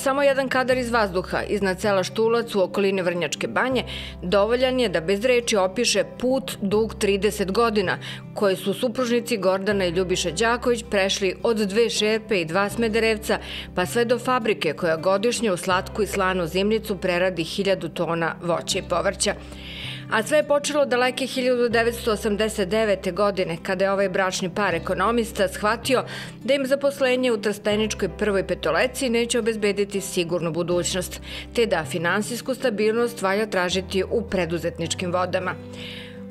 Samo jedan kadar iz vazduha iznad sela Štulac u okolini Vrnjačke banje dovoljan je da bez reči opiše put dug 30 godina koji su supružnici Gordana i Ljubiša Đaković prešli od dve šerpe i dva smederevca pa sve do fabrike koja godišnje u slatku i slanu zimnicu preradi hiljadu tona voća i povrća. A sve je počelo daleke 1989. godine, kada je ovaj bračni par ekonomista shvatio da im zaposlenje u Trsteničkoj prvoj petoleci neće obezbediti sigurnu budućnost, te da finansijsku stabilnost valja tražiti u preduzetničkim vodama.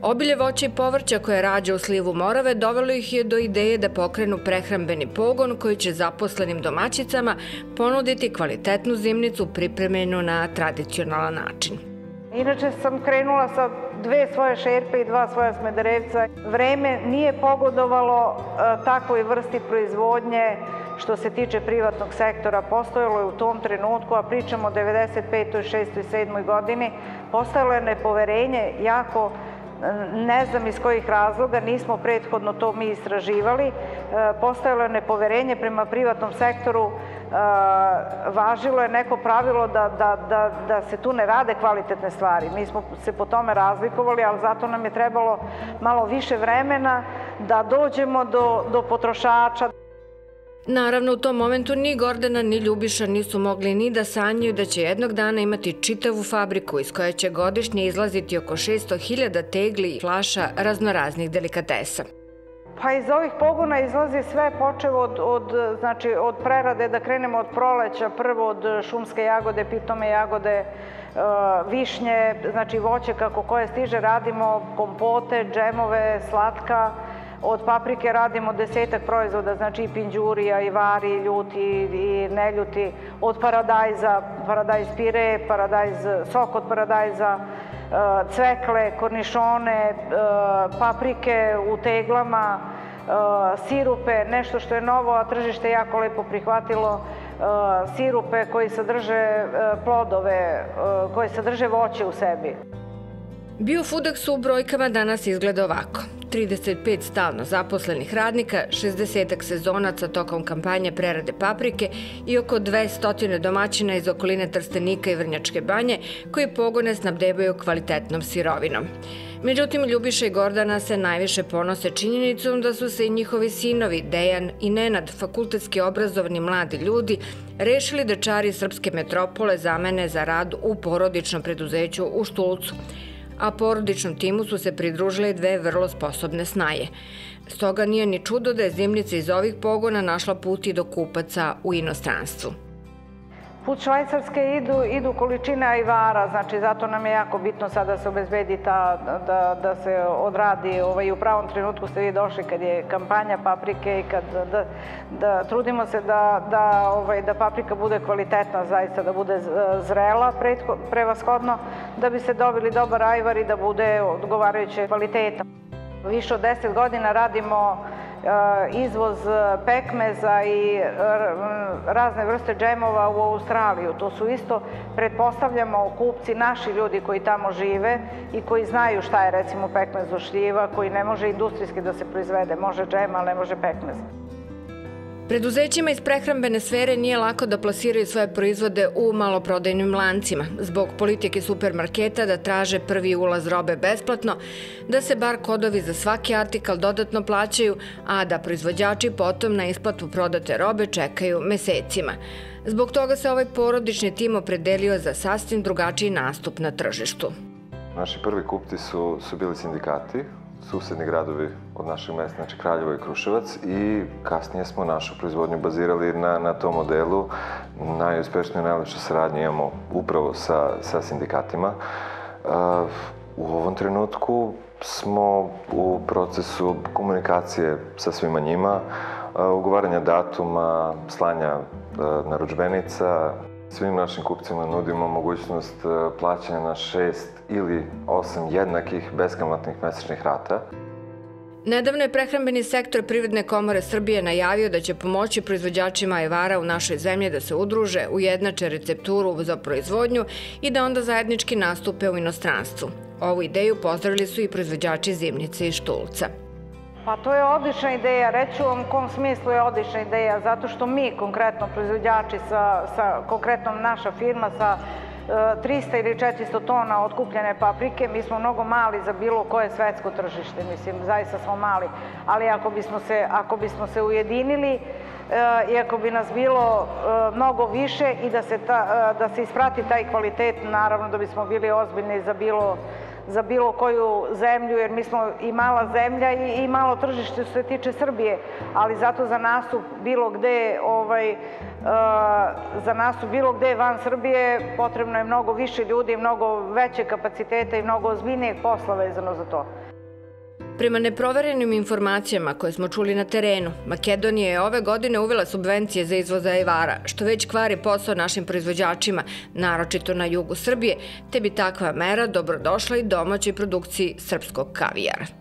Obilje voća i povrća koje rađa u slivu Morave dovelo ih je do ideje da pokrenu prehrambeni pogon koji će zaposlenim domaćicama ponuditi kvalitetnu zimnicu pripremljenu na tradicionalan način. Inače sam krenula sa dve svoje šerpe i dva svoja smederevca. Vreme nije pogodovalo e, takvoj vrsti proizvodnje što se tiče privatnog sektora. Postojalo je u tom trenutku, a pričamo o 95. 6. i 7. godini, postojalo je nepoverenje jako ne znam iz kojih razloga, nismo prethodno to mi istraživali, e, postojalo je nepoverenje prema privatnom sektoru, važilo je neko pravilo da, da, da, da se tu ne rade kvalitetne stvari. Mi smo se po tome razlikovali, ali zato nam je trebalo malo više vremena da dođemo do, do potrošača. Naravno, u tom momentu ni Gordana ni Ljubiša nisu mogli ni da sanjaju da će jednog dana imati čitavu fabriku iz koje će godišnje izlaziti oko 600.000 tegli i flaša raznoraznih delikatesa. Pa iz ovih pogona izlazi sve počev od, od, znači, od prerade, da krenemo od proleća, prvo od šumske jagode, pitome jagode, e, višnje, znači voće kako koje stiže, radimo kompote, džemove, slatka, Od paprike radimo desetak proizvoda, znači i pinđurija, i vari, i ljuti, i neljuti. Od paradajza, paradajz pire, paradajz, sok od paradajza, cvekle, kornišone, e, paprike u teglama, e, sirupe, nešto što je novo, a tržište jako lepo prihvatilo, sirupe koji sadrže plodove, koji sadrže voće u sebi. Biofudex u brojkama danas izgleda ovako. 35 stalno zaposlenih radnika, 60 sezonaca tokom kampanje prerade paprike i oko 200 domaćina iz okoline Trstenika i Vrnjačke banje koji pogone snabdevaju kvalitetnom sirovinom. Međutim, Ljubiša i Gordana se najviše ponose činjenicom da su se i njihovi sinovi, Dejan i Nenad, fakultetski obrazovni mladi ljudi, rešili da čari srpske metropole zamene za rad u porodičnom preduzeću u Štulcu a porodičnom timu su se pridružile dve vrlo sposobne snaje. Stoga nije ni čudo da je zimnica iz ovih pogona našla put i do kupaca u inostranstvu. Put Švajcarske idu, idu količine ajvara, znači zato nam je jako bitno sada da se obezbedi ta, da, da se odradi, ovaj, u pravom trenutku ste vi došli kad je kampanja paprike i kad da, da trudimo se da, da, ovaj, da paprika bude kvalitetna, zaista da bude zrela pretho, prevashodno, da bi se dobili dobar ajvar i da bude odgovarajuće kvaliteta. Više od 10 godina radimo izvoz pekmeza i razne vrste džemova u Australiju. To su isto, pretpostavljamo, kupci, naši ljudi koji tamo žive i koji znaju šta je recimo pekmez od šljiva, koji ne može industrijski da se proizvede. Može džem, ali ne može pekmez. Preduzećima iz prehrambene sfere nije lako da plasiraju svoje proizvode u maloprodajnim lancima, zbog politike supermarketa da traže prvi ulaz robe besplatno, da se bar kodovi za svaki artikal dodatno plaćaju, a da proizvođači potom na isplatu prodate robe čekaju mesecima. Zbog toga se ovaj porodični tim opredelio za sasvim drugačiji nastup na tržištu. Naši prvi kupci su, su bili sindikati, susedni gradovi od našeg mesta, znači Kraljevo i Kruševac i kasnije smo našu proizvodnju bazirali na, na tom modelu. Najuspešniju, najlepšu saradnju imamo upravo sa, sa sindikatima. u ovom trenutku smo u procesu komunikacije sa svima njima, ugovaranja datuma, slanja naručbenica, Svim našim kupcima nudimo mogućnost e, plaćanja na šest ili osam jednakih beskamatnih mesečnih rata. Nedavno je prehrambeni sektor Privredne komore Srbije najavio da će pomoći proizvođačima ajvara u našoj zemlji da se udruže, ujednače recepturu za proizvodnju i da onda zajednički nastupe u inostranstvu. Ovu ideju pozdravili su i proizvođači zimnice i štulca. Pa to je odlična ideja. Reću vam u kom smislu je odlična ideja. Zato što mi, konkretno proizvođači, sa, sa konkretnom naša firma, sa 300 ili 400 tona otkupljene paprike, mi smo mnogo mali za bilo koje svetsko tržište, mislim, zaista smo mali, ali ako bismo se, ako bismo se ujedinili e, i ako bi nas bilo e, mnogo više i da se, ta, e, da se isprati taj kvalitet, naravno da bismo bili ozbiljni za bilo za bilo koju zemlju, jer mi smo i mala zemlja i, i malo tržište što se tiče Srbije, ali zato za nastup bilo gde, ovaj, uh, za nastup bilo gde van Srbije potrebno je mnogo više ljudi, mnogo veće kapacitete i mnogo ozbiljnijeg posla vezano za to. Prema neproverenim informacijama koje smo čuli na terenu, Makedonija je ove godine uvela subvencije za izvoz ajvara, što već kvari posao našim proizvođačima, naročito na jugu Srbije, te bi takva mera dobrodošla i domaćoj produkciji srpskog kavijara.